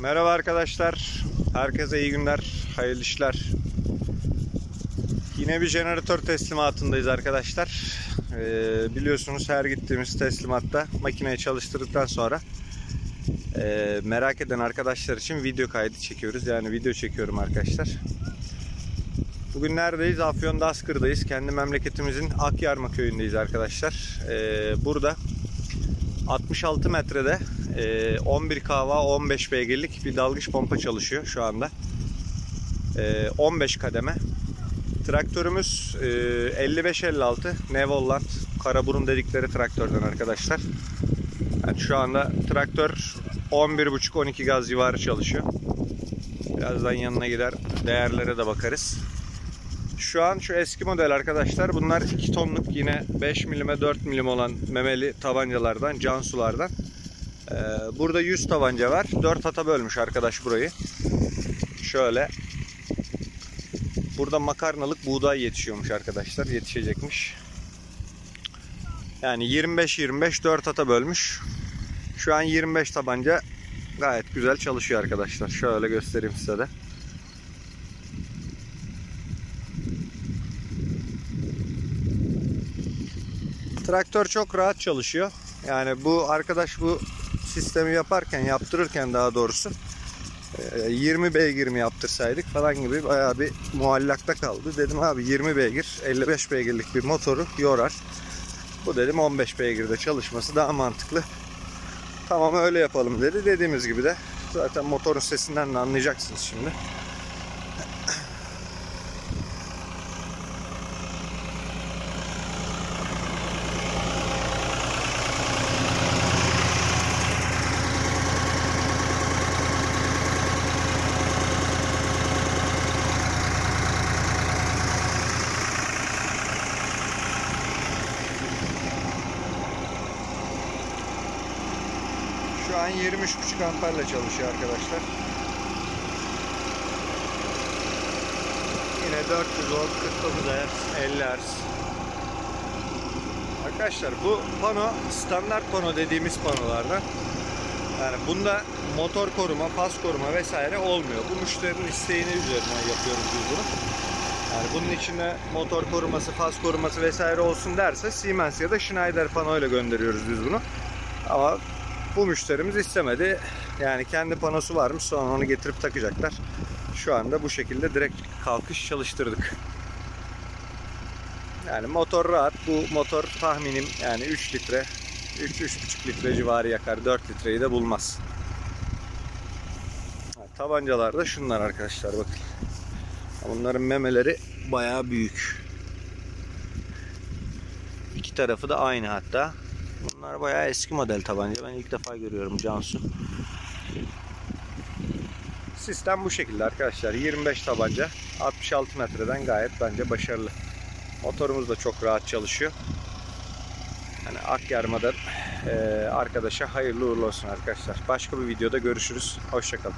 Merhaba arkadaşlar. Herkese iyi günler, hayırlı işler. Yine bir jeneratör teslimatındayız arkadaşlar. Ee, biliyorsunuz her gittiğimiz teslimatta makineyi çalıştırdıktan sonra e, merak eden arkadaşlar için video kaydı çekiyoruz. Yani video çekiyorum arkadaşlar. Bugün neredeyiz? Afyon Daskır'dayız. Kendi memleketimizin Akyarma köyündeyiz arkadaşlar. Ee, burada 66 metrede 11 kava 15 beygirlik bir dalgıç pompa çalışıyor şu anda. 15 kademe. Traktörümüz 5556 Nevoland Karaburun dedikleri traktörden arkadaşlar. Yani şu anda traktör 11.5-12 gaz civarı çalışıyor. Birazdan yanına gider değerlere de bakarız. Şu an şu eski model arkadaşlar. Bunlar 2 tonluk yine 5 milime 4 milim olan memeli tabancalardan, Cansulardan. Ee, burada 100 tabanca var. 4 hata bölmüş arkadaş burayı. Şöyle. Burada makarnalık buğday yetişiyormuş arkadaşlar. Yetişecekmiş. Yani 25-25 4 hata bölmüş. Şu an 25 tabanca gayet güzel çalışıyor arkadaşlar. Şöyle göstereyim size de. Traktör çok rahat çalışıyor. Yani bu arkadaş bu sistemi yaparken, yaptırırken daha doğrusu 20 beygir mi yaptırsaydık falan gibi bayağı bir muallakta kaldı. Dedim abi 20 beygir, 55 beygirlik bir motoru yorar. Bu dedim 15 beygirde çalışması daha mantıklı. Tamam öyle yapalım dedi. Dediğimiz gibi de zaten motorun sesinden de anlayacaksınız şimdi. An 23.5 amperle çalışıyor arkadaşlar. Yine 400 volt, 49 Hz, 50 Hz. Arkadaşlar bu pano standart pano dediğimiz panolardan. Yani bunda motor koruma, pas koruma vesaire olmuyor. Bu müşterinin isteğini üzerine yapıyoruz biz bunu. Yani bunun içine motor koruması, faz koruması vesaire olsun derse Siemens ya da Schneider pano ile gönderiyoruz biz bunu. Ama bu müşterimiz istemedi. Yani kendi panosu varmış sonra onu getirip takacaklar. Şu anda bu şekilde direkt kalkış çalıştırdık. Yani motor rahat. Bu motor tahminim yani 3 litre 3-3,5 litre civarı yakar. 4 litreyi de bulmaz. Tabancalar da şunlar arkadaşlar bakın. Bunların memeleri bayağı büyük. İki tarafı da aynı hatta. Bunlar bayağı eski model tabanca. Ben ilk defa görüyorum Cansu. Sistem bu şekilde arkadaşlar. 25 tabanca. 66 metreden gayet bence başarılı. Motorumuz da çok rahat çalışıyor. Yani Akyarma'dan e, arkadaşa hayırlı uğurlu olsun arkadaşlar. Başka bir videoda görüşürüz. Hoşçakalın.